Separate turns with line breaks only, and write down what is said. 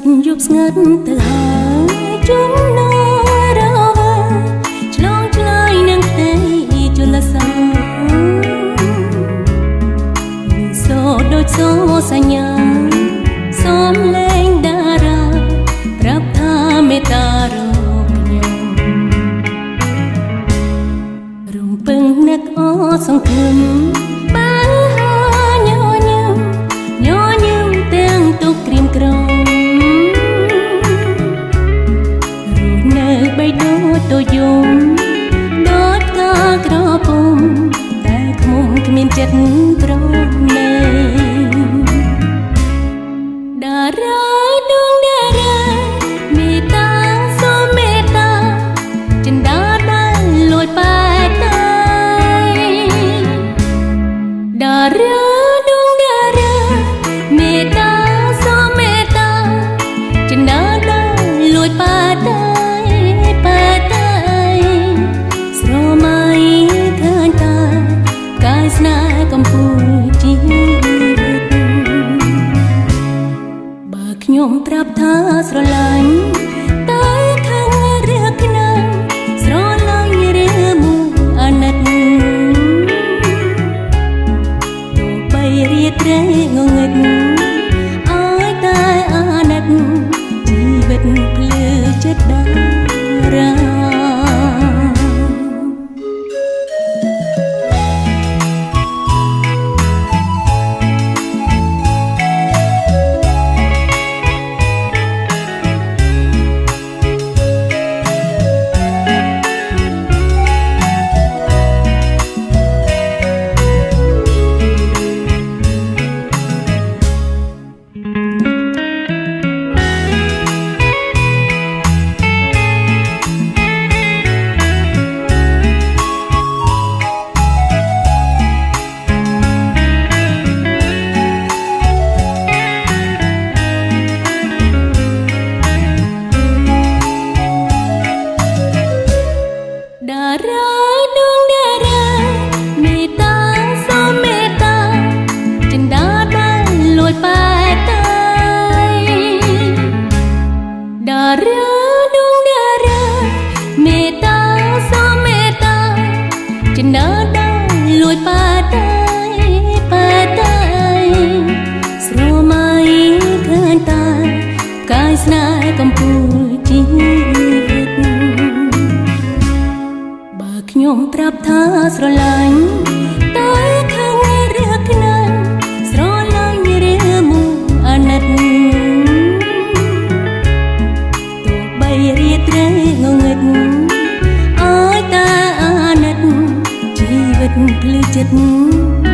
ត់ទៅហើយជុំណារវល់ឆ្លងឆ្លើយនឹងទេជលសាមានសូដូចសូសញ្ញាសូមលេងតារាប្រាប់ថាមេត្តារកខ្ញុំរំពឹងនឹកអសង្ឃឹម ទូយំដូចកាក្រពុំតែខ្មុំគ្មានចិត្តប្រណេតារាដួងតារាមេតាសូមមេតាចិន្តាដែលលួចប៉ែតៃតារា ខ្ញុំប្រាប់ថាស្រឡាញ់ ចំ ប្រាប់ថាស្រឡាញ់តែខាងរាខ្នាញ់ស្រឡាញ់រាមួយអាណិតទោះបីរាត្រីងងឹតអើយតាអាណិតជីវិតភ្លឺចិត្ត